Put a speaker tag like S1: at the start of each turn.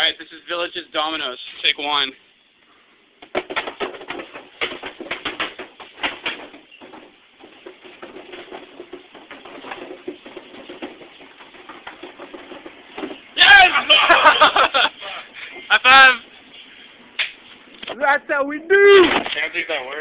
S1: Alright, this is Village's Dominoes. Take one. Yes! High five!
S2: That's how we do!
S3: Can't think that works.